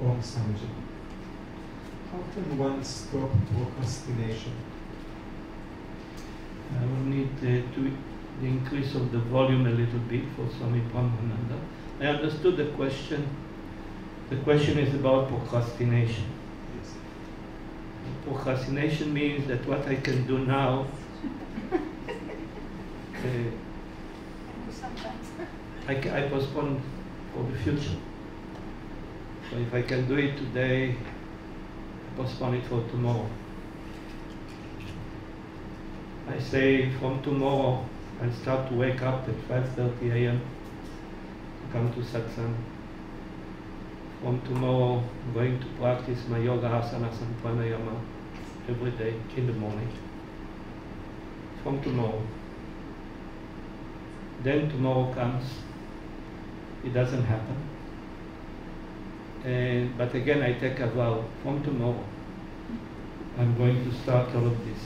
long Samji. How can one stop procrastination? I will need uh, to increase of the volume a little bit for Swami Brahmananda. I understood the question. The question is about procrastination. Yes. Procrastination means that what I can do now, uh, I, I postpone for the future. So if I can do it today, postpone it for tomorrow. I say from tomorrow I'll start to wake up at 5.30 a.m. to come to satsang. From tomorrow I'm going to practice my yoga asanas and pranayama every day in the morning. From tomorrow. Then tomorrow comes, it doesn't happen. And, but again, I take a vow from tomorrow, I'm going to start all of this.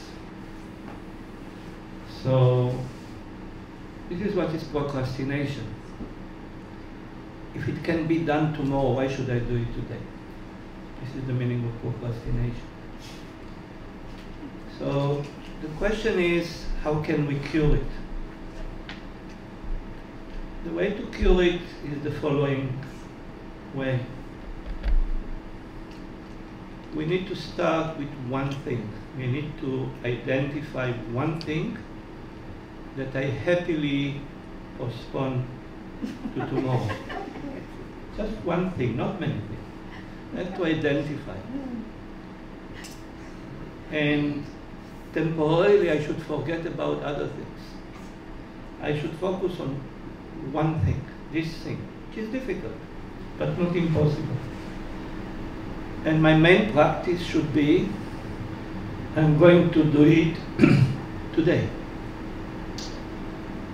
So, this is what is procrastination. If it can be done tomorrow, why should I do it today? This is the meaning of procrastination. So, the question is, how can we cure it? The way to cure it is the following way. We need to start with one thing. We need to identify one thing that I happily postpone to tomorrow. Just one thing, not many things. I have to identify. And temporarily I should forget about other things. I should focus on one thing, this thing, which is difficult, but not impossible. And my main practice should be I'm going to do it today.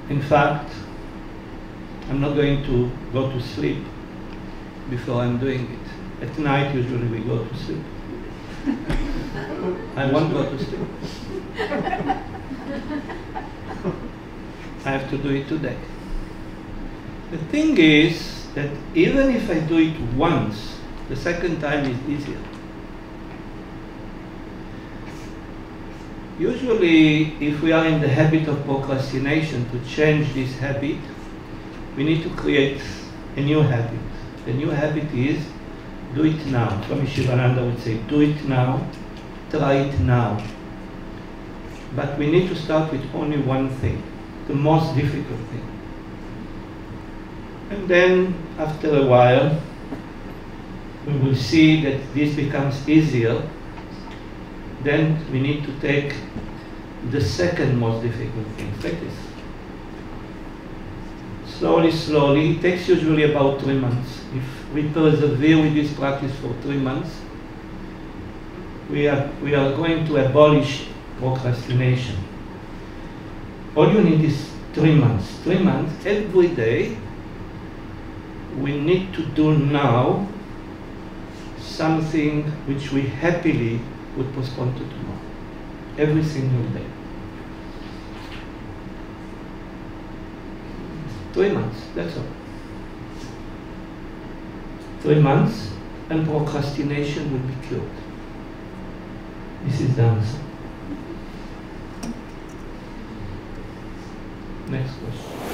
In fact, I'm not going to go to sleep before I'm doing it. At night, usually we go to sleep. I won't go to sleep. I have to do it today. The thing is that even if I do it once, the second time is easier. Usually, if we are in the habit of procrastination, to change this habit, we need to create a new habit. The new habit is do it now. Swami Sivananda would say, do it now, try it now. But we need to start with only one thing, the most difficult thing. And then, after a while, we will see that this becomes easier. Then we need to take the second most difficult thing, this. Slowly, slowly, it takes usually about three months. If we persevere with this practice for three months, we are, we are going to abolish procrastination. All you need is three months. Three months, every day, we need to do now something which we happily would postpone to tomorrow. Every single day. Three months, that's all. Three months and procrastination will be cured. This is the answer. Next question.